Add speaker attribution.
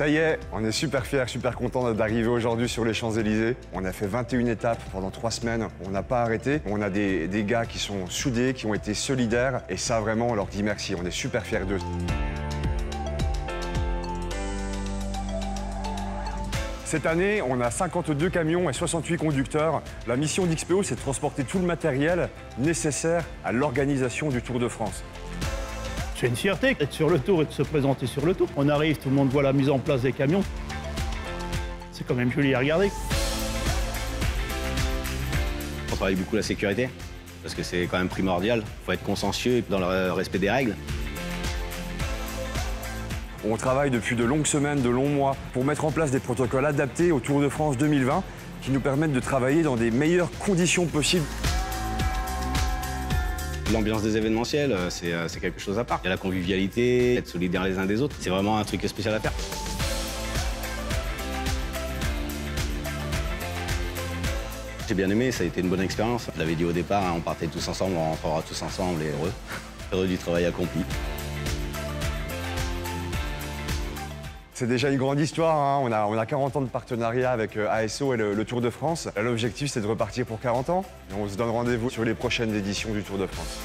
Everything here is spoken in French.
Speaker 1: Ça y est, on est super fiers, super contents d'arriver aujourd'hui sur les Champs-Élysées. On a fait 21 étapes pendant trois semaines, on n'a pas arrêté. On a des, des gars qui sont soudés, qui ont été solidaires, et ça vraiment, on leur dit merci, on est super fiers d'eux. Cette année, on a 52 camions et 68 conducteurs. La mission d'XPO, c'est de transporter tout le matériel nécessaire à l'organisation du Tour de France.
Speaker 2: C'est une fierté d'être sur le tour et de se présenter sur le tour. On arrive, tout le monde voit la mise en place des camions. C'est quand même joli à regarder.
Speaker 3: On travaille beaucoup la sécurité, parce que c'est quand même primordial. Il faut être consciencieux dans le respect des règles.
Speaker 1: On travaille depuis de longues semaines, de longs mois, pour mettre en place des protocoles adaptés au Tour de France 2020 qui nous permettent de travailler dans des meilleures conditions possibles.
Speaker 3: L'ambiance des événementiels, euh, c'est euh, c'est quelque chose à part. Il y a la convivialité, être solidaires les uns des autres. C'est vraiment un truc spécial à faire. J'ai bien aimé, ça a été une bonne expérience. Je l'avais dit au départ, hein, on partait tous ensemble, on rentrera tous ensemble et heureux. Heureux du travail accompli.
Speaker 1: C'est déjà une grande histoire. hein. On, a, on a 40 ans de partenariat avec euh, ASO et le, le Tour de France. L'objectif, c'est de repartir pour 40 ans. Et on se donne rendez-vous sur les prochaines éditions du Tour de France.